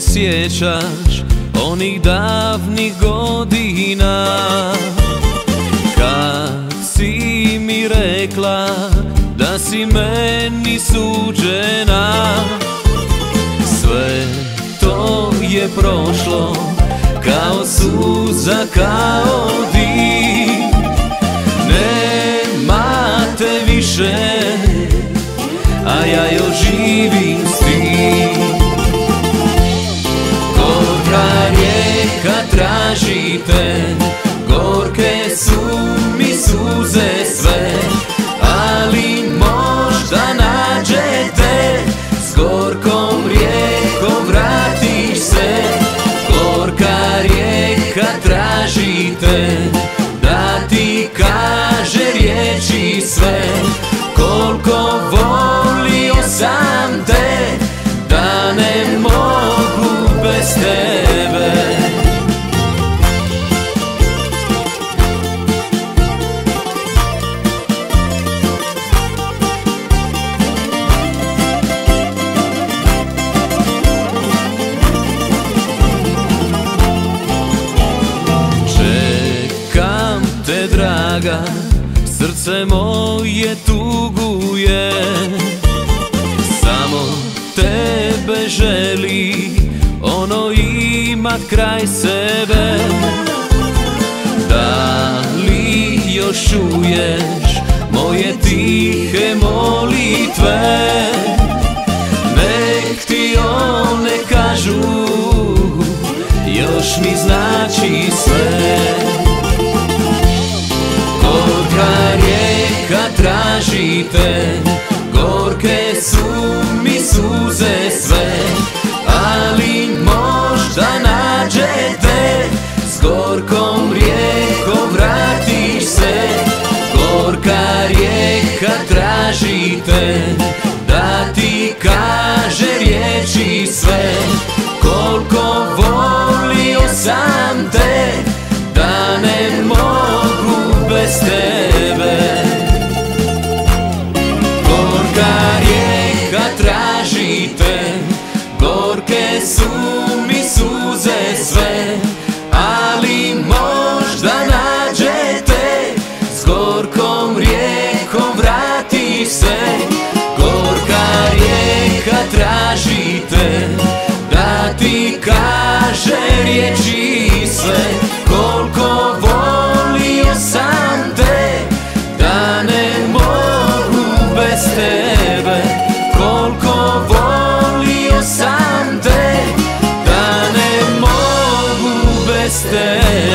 sjećaš onih davnih godina? Kad si mi rekla da si meni suđena Sve to je prošlo kao suza, kao dim Nema te više, a ja još živim s tim mogu Čekam te draga, srce moje tuguje imat kraj sebe. Da li još čuješ moje tihe molitve? Nek ti one kažu još mi znači sve. Gorka rijeka tražite, gorke su reći sve Koliko volio sam te Da ne mogu bez tebe. Koliko volio sam te Da ne mogu bez tebe.